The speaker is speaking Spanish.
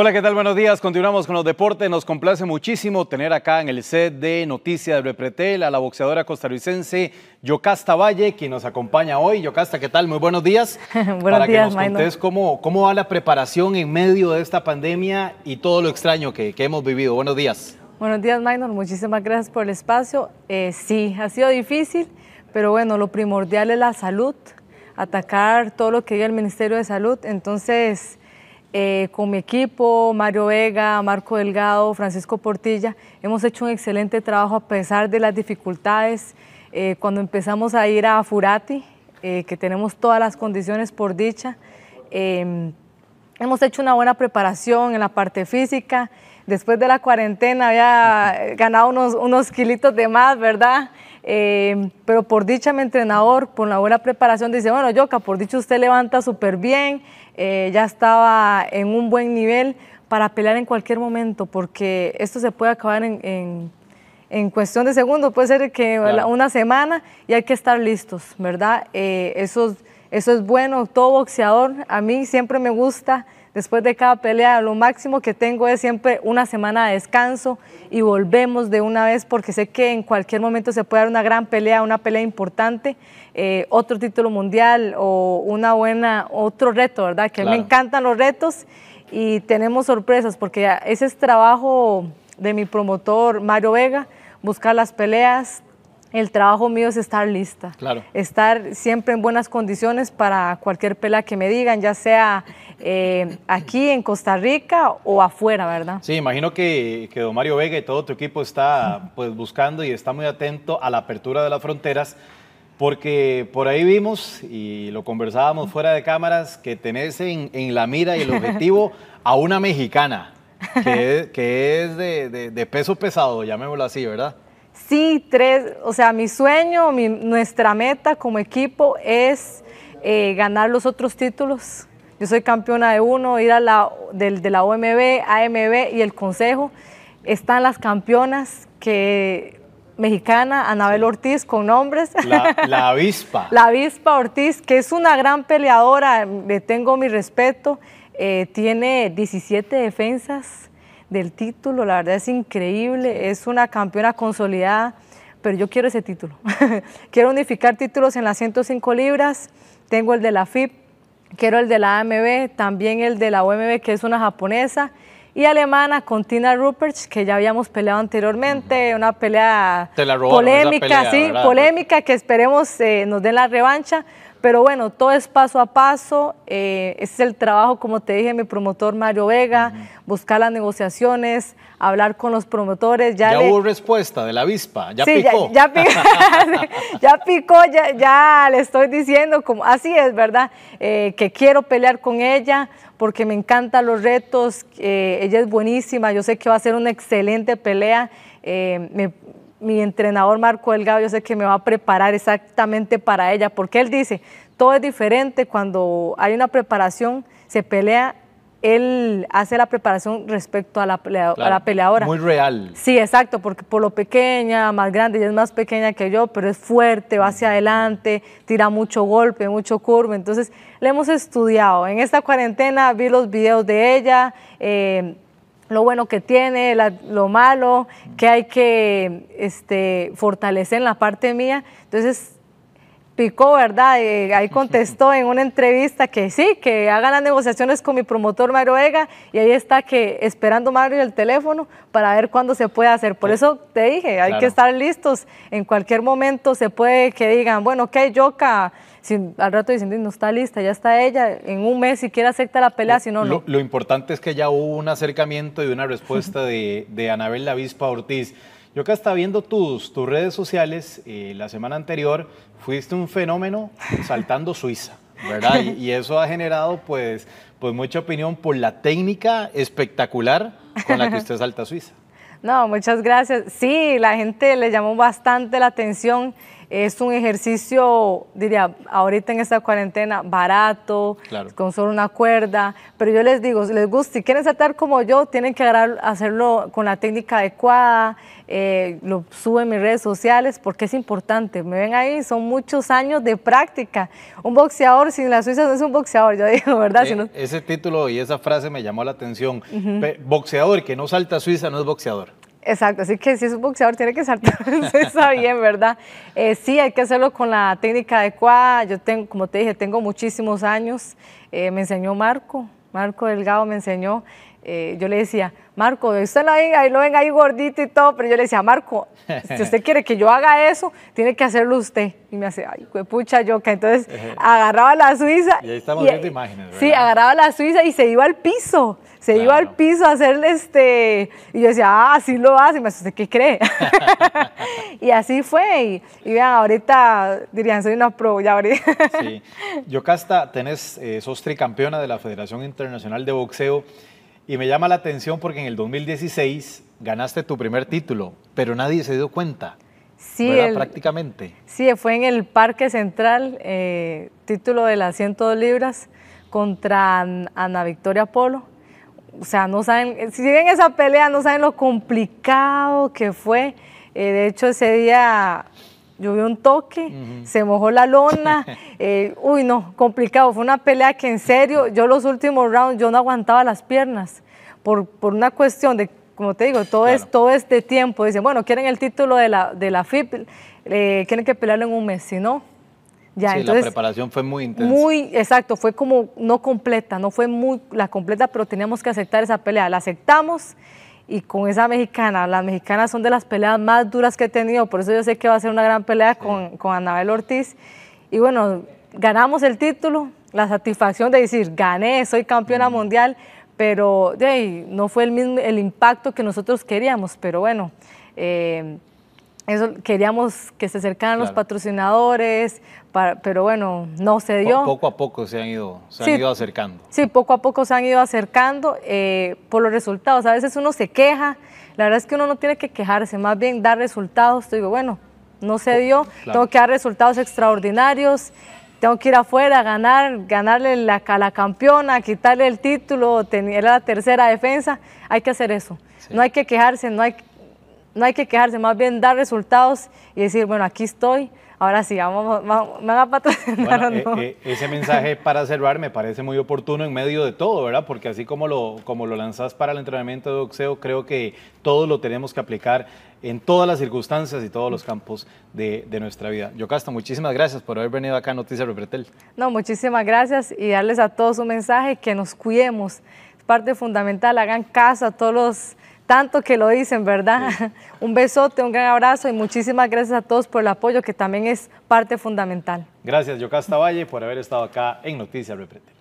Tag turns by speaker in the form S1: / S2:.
S1: Hola, ¿qué tal? Buenos días. Continuamos con los deportes. Nos complace muchísimo tener acá en el set de Noticias de Repretel a la boxeadora costarricense Yocasta Valle, quien nos acompaña hoy. Yocasta, ¿qué tal? Muy buenos días.
S2: buenos
S1: Para
S2: días,
S1: que nos contés cómo, cómo va la preparación en medio de esta pandemia y todo lo extraño que, que hemos vivido. Buenos días.
S2: Buenos días, Maynor. Muchísimas gracias por el espacio. Eh, sí, ha sido difícil, pero bueno, lo primordial es la salud, atacar todo lo que diga el Ministerio de Salud. Entonces, eh, con mi equipo, Mario Vega, Marco Delgado, Francisco Portilla, hemos hecho un excelente trabajo a pesar de las dificultades. Eh, cuando empezamos a ir a Furati, eh, que tenemos todas las condiciones por dicha, em, hemos hecho una buena preparación en la parte física. Después de la cuarentena había ganado unos, unos kilitos de más, ¿verdad? Em, pero por dicha mi entrenador, por la buena preparación, dice, bueno, Yoka, por dicha usted levanta súper bien, eh, ya estaba en un buen nivel para pelear en cualquier momento, porque esto se puede acabar en, en, cuestión de segundos, puede ser que una semana y hay que estar listos, ¿verdad? Eh, eso, eso es bueno, todo boxeador, a mí siempre me gusta después de cada pelea, lo máximo que tengo es siempre una semana de descanso y volvemos de una vez porque sé que en cualquier momento se puede dar una gran pelea, una pelea importante eh, otro título mundial o una buena, otro reto, ¿verdad? Que me encantan los retos y tenemos sorpresas porque ese es trabajo de mi promotor Mario Vega, buscar las peleas. El trabajo mío es estar lista,
S1: claro.
S2: estar siempre en buenas condiciones para cualquier pelea que me digan, ya sea eh, aquí en Costa Rica o afuera, ¿verdad?
S1: Sí, imagino que, que don Mario Vega y todo tu equipo está pues, buscando y está muy atento a la apertura de las fronteras porque por ahí vimos, y lo conversábamos fuera de cámaras, que tenés en, la mira y el objetivo a una mexicana, que es, de, peso pesado, llamémoslo así, ¿verdad?
S2: Sí, tres, o sea, mi sueño, nuestra meta como equipo es eh, ganar los otros títulos. Yo soy campeona de uno, ir a la, de la OMB, AMB y el Consejo. Están las campeonas que mexicana, Anabel Ortiz, con nombres.
S1: La, avispa.
S2: la avispa Ortiz, que es una gran peleadora, le tengo mi respeto, eh, tiene 17 defensas del título, la verdad es increíble, es una campeona consolidada, pero yo quiero ese título. quiero unificar títulos en las 105 libras, tengo el de la FIP, quiero el de la AMB, también el de la OMB, que es una japonesa, y alemana con Tina Rupert, que ya habíamos peleado anteriormente, una pelea polémica, sí, polémica, que esperemos eh, nos den la revancha. Pero bueno, todo es paso a paso, eh, es el trabajo, como te dije, mi promotor Mario Vega, buscar las negociaciones, hablar con los promotores.
S1: Ya, hubo respuesta de la avispa, ya picó.
S2: Ya, ya, picó, ya, le estoy diciendo, como así es, ¿verdad? Eh, que quiero pelear con ella porque me encantan los retos, eh, ella es buenísima, yo sé que va a ser una excelente pelea. Eh, mi entrenador Marco Delgado, yo sé que me va a preparar exactamente para ella, porque él dice, todo es diferente cuando hay una preparación, se pelea él hace la preparación respecto a la, a la, peleadora.
S1: Muy real.
S2: Sí, exacto, porque por lo pequeña, más grande, ella es más pequeña que yo, pero es fuerte, va hacia adelante, tira mucho golpe, mucho curva. Entonces, le hemos estudiado. En esta cuarentena vi los videos de ella. Eh, lo bueno que tiene, lo malo, que hay que este, fortalecer en la parte mía. Entonces, picó, ¿verdad? Y ahí contestó en una entrevista que sí, que hagan las negociaciones con mi promotor Mario Vega y ahí está que esperando Mario el teléfono para ver cuándo se puede hacer. Por eso te dije, hay que estar listos. En cualquier momento se puede que digan, bueno, ok, Yoka, si al rato dicen, no está lista, ya está ella, en un mes si quiere acepta la pelea, si no, no.
S1: Lo importante es que ya hubo un acercamiento y una respuesta de, de Anabel Lavispa Ortiz. Yo acá estaba viendo tus, tus redes sociales eh, la semana anterior, fuiste un fenómeno saltando Suiza, ¿verdad? Y, eso ha generado pues, pues mucha opinión por la técnica espectacular con la que usted salta Suiza.
S2: No, muchas gracias. Sí, la gente le llamó bastante la atención. Es un ejercicio, diría, ahorita en esta cuarentena, barato, con solo una cuerda, pero yo les digo, si les gusta, si quieren saltar como yo, tienen que hacerlo con la técnica adecuada, eh, lo subo en mis redes sociales porque es importante. Me ven ahí, son muchos años de práctica. Un boxeador sin la Suiza no es un boxeador, yo digo, ¿verdad?
S1: Eh, ese título y esa frase me llamó la atención. Boxeador que no salta a Suiza no es boxeador.
S2: Exacto, así que si es un boxeador tiene que saltar, está bien, ¿verdad? Eh, sí, hay que hacerlo con la técnica adecuada. Yo tengo, como te dije, tengo muchísimos años. Eh, me enseñó Marco, Marco Delgado me enseñó. Eh, yo le decía, Marco, usted lo ven, ahí, lo ven ahí gordito y todo, pero yo le decía, Marco, si usted quiere que yo haga eso, tiene que hacerlo usted. Y me hace, ay, pucha yoca. Entonces agarraba la Suiza.
S1: Y ahí estamos viendo imágenes, ¿verdad?
S2: Sí, agarraba la Suiza y se iba al piso se iba al piso a hacerle este, y yo decía, ah, así lo hace, y me dice, ¿qué cree? y así fue, y, vean, ahorita dirían, soy una pro, ya ahorita.
S1: sí, Yocasta, tenés, eh, sos tricampeona de la Federación Internacional de Boxeo, y me llama la atención porque en el 2016 ganaste tu primer título, pero nadie se dio cuenta. Sí, prácticamente.
S2: Sí, fue en el Parque Central, eh, título de las 102 libras contra Ana Victoria Polo o sea, no saben, si siguen esa pelea, no saben lo complicado que fue. Eh, de hecho, ese día llovió un toque, se mojó la lona, eh, uy, no, complicado. Fue una pelea que en serio, yo los últimos rounds, yo no aguantaba las piernas por, por una cuestión de, como te digo, todo, es, todo es de tiempo. Dicen, bueno, quieren el título de la, de la FIP, eh, quieren que pelearlo en un mes, si no,
S1: sí, la preparación fue muy intensa.
S2: Muy, exacto, fue como no completa, no fue muy la completa, pero teníamos que aceptar esa pelea. La aceptamos y con esa mexicana, las mexicanas son de las peleas más duras que he tenido, por eso yo sé que va a ser una gran pelea con, con Anabel Ortiz. Y bueno, ganamos el título, la satisfacción de decir, gané, soy campeona mundial, pero de no fue el mismo el impacto que nosotros queríamos, pero bueno. Eh, eso, queríamos que se acercaran los patrocinadores, pero bueno, no se dio.
S1: poco a poco se han ido, se han ido acercando.
S2: Sí, poco a poco se han ido acercando eh, por los resultados. A veces uno se queja, la verdad es que uno no tiene que quejarse, más bien dar resultados. Digo, bueno, no se dio, tengo que dar resultados extraordinarios, tengo que ir afuera a ganar, ganarle la, a la campeona, quitarle el título, tener la tercera defensa, hay que hacer eso. No hay que quejarse, no hay no hay que quejarse, más bien dar resultados y decir, bueno, aquí estoy, ahora sí, vamos, vamos, me van a patrocinar
S1: no. Eh, eh, ese mensaje para cerrar me parece muy oportuno en medio de todo, ¿verdad? Porque así como lo, como lo lanzás para el entrenamiento de boxeo, creo que todos lo tenemos que aplicar en todas las circunstancias y todos los campos de, de nuestra vida. Yocasta, muchísimas gracias por haber venido acá a Noticias Repretel.
S2: No, muchísimas gracias y darles a todos un mensaje que nos cuidemos. Es parte fundamental, hagan caso a todos los tanto que lo dicen, ¿verdad? Un besote, un gran abrazo y muchísimas gracias a todos por el apoyo que también es parte fundamental.
S1: Gracias, Yocasta Valle, por haber estado acá en Noticias Reprete.